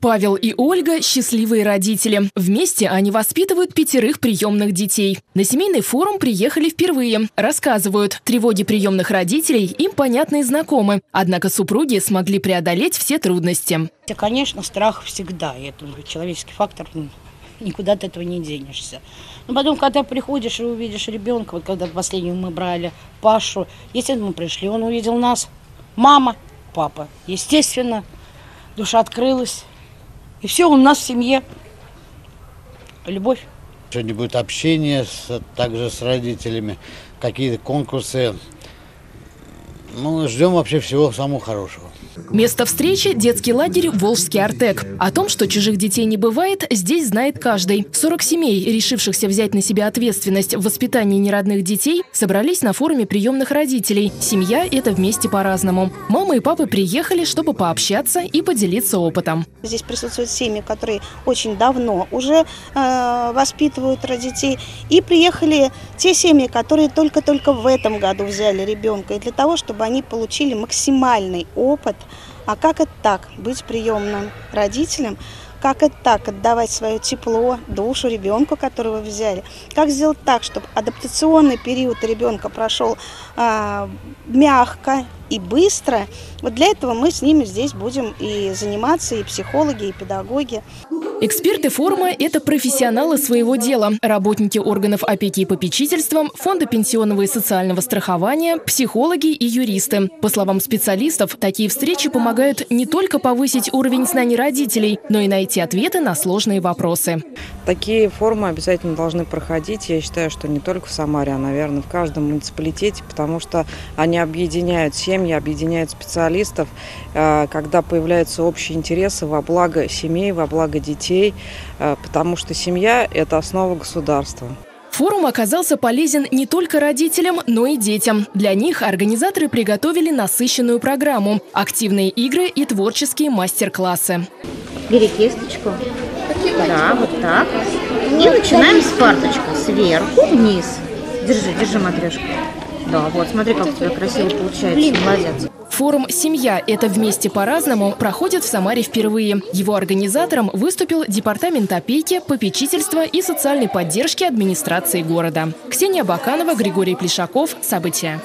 Павел и Ольга – счастливые родители. Вместе они воспитывают пятерых приемных детей. На семейный форум приехали впервые. Рассказывают, тревоги приемных родителей им понятны и знакомы. Однако супруги смогли преодолеть все трудности. Конечно, страх всегда. Это человеческий фактор. Ну, никуда от этого не денешься. Но потом, когда приходишь и увидишь ребенка, вот когда последнюю мы брали Пашу, если мы пришли, он увидел нас, мама, папа. Естественно, душа открылась. И все у нас в семье. Любовь. Сегодня будет общение с, также с родителями, какие-то конкурсы. Ну, ждем вообще всего самого хорошего. Место встречи – детский лагерь «Волжский Артек». О том, что чужих детей не бывает, здесь знает каждый. 40 семей, решившихся взять на себя ответственность в воспитании неродных детей, собрались на форуме приемных родителей. Семья – это вместе по-разному. Мама и папа приехали, чтобы пообщаться и поделиться опытом. Здесь присутствуют семьи, которые очень давно уже э, воспитывают детей. И приехали те семьи, которые только-только в этом году взяли ребенка. И для того, чтобы они получили максимальный опыт а как это так, быть приемным родителем, как это так, отдавать свое тепло, душу ребенку, которого взяли? Как сделать так, чтобы адаптационный период ребенка прошел а, мягко и быстро? Вот для этого мы с ними здесь будем и заниматься, и психологи, и педагоги. Эксперты форума – это профессионалы своего дела, работники органов опеки и попечительства, фонда пенсионного и социального страхования, психологи и юристы. По словам специалистов, такие встречи помогают не только повысить уровень знаний родителей, но и найти ответы на сложные вопросы. Такие форумы обязательно должны проходить. Я считаю, что не только в Самаре, а, наверное, в каждом муниципалитете, потому что они объединяют семьи, объединяют специалистов, э, когда появляются общие интересы во благо семей, во благо детей э, потому что семья – это основа государства. Форум оказался полезен не только родителям, но и детям. Для них организаторы приготовили насыщенную программу, активные игры и творческие мастер-классы. Бери кисточку. Да, вот так. И начинаем с парточка. Сверху вниз. Держи, держи, матрешку. Да, вот, смотри, как у тебя красиво получается. Молодец. Форум «Семья. Это вместе по-разному» проходит в Самаре впервые. Его организатором выступил Департамент опеки, попечительства и социальной поддержки администрации города. Ксения Баканова, Григорий Плешаков. События.